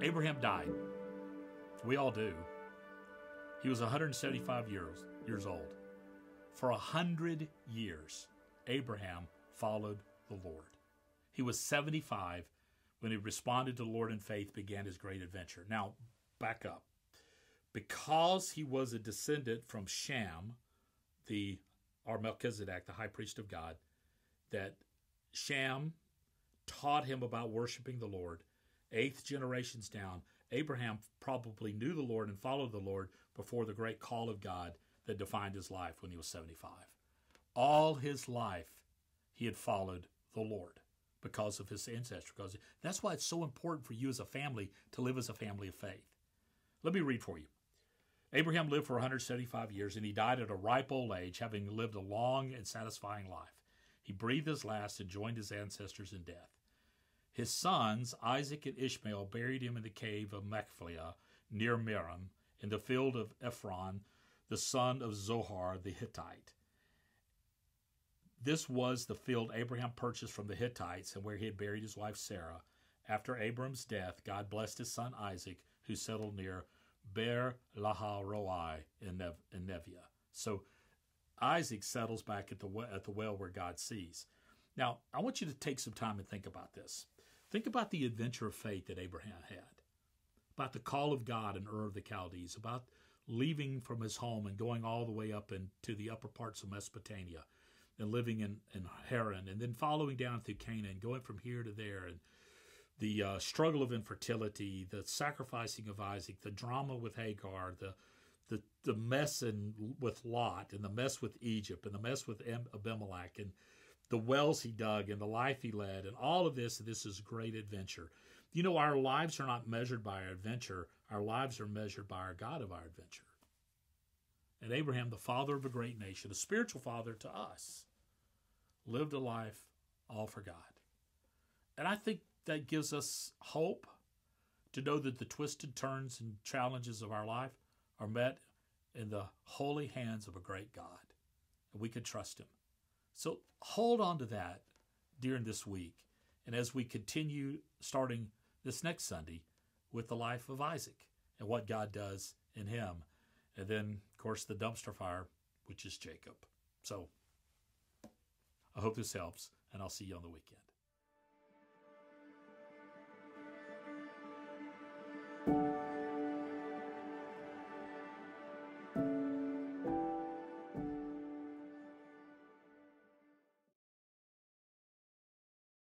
Abraham died. We all do. He was 175 years, years old. For a hundred years, Abraham followed the Lord. He was 75 when he responded to the Lord in faith, began his great adventure. Now, back up. Because he was a descendant from Shem, the or Melchizedek, the high priest of God, that Shem taught him about worshiping the Lord. Eighth generations down, Abraham probably knew the Lord and followed the Lord before the great call of God that defined his life when he was 75. All his life, he had followed the Lord because of his ancestry. Because that's why it's so important for you as a family to live as a family of faith. Let me read for you. Abraham lived for 175 years and he died at a ripe old age, having lived a long and satisfying life. He breathed his last and joined his ancestors in death. His sons, Isaac and Ishmael, buried him in the cave of Machpelah near Mamre, in the field of Ephron, the son of Zohar the Hittite. This was the field Abraham purchased from the Hittites and where he had buried his wife Sarah. After Abram's death, God blessed his son Isaac, who settled near Ber Lahai Roi in, Nev- in Negev. So Isaac settles back at the at the well where God sees. Now, I want you to take some time and think about this. Think about the adventure of faith that Abraham had, about the call of God in Ur of the Chaldees, about leaving from his home and going all the way up into the upper parts of Mesopotamia and living in, in Haran and then following down through Canaan, going from here to there and the uh, struggle of infertility, the sacrificing of Isaac, the drama with Hagar, the the the mess in, with Lot and the mess with Egypt and the mess with Abimelech and the wells he dug and the life he led and all of this this is great adventure. You know our lives are not measured by our adventure. Our lives are measured by our God of our adventure. And Abraham, the father of a great nation, a spiritual father to us, lived a life all for God. And I think that gives us hope to know that the twisted turns and challenges of our life are met in the holy hands of a great God. And we can trust Him. So hold on to that during this week. And as we continue starting this next Sunday with the life of Isaac and what God does in him. And then, of course, the dumpster fire, which is Jacob. So I hope this helps, and I'll see you on the weekend.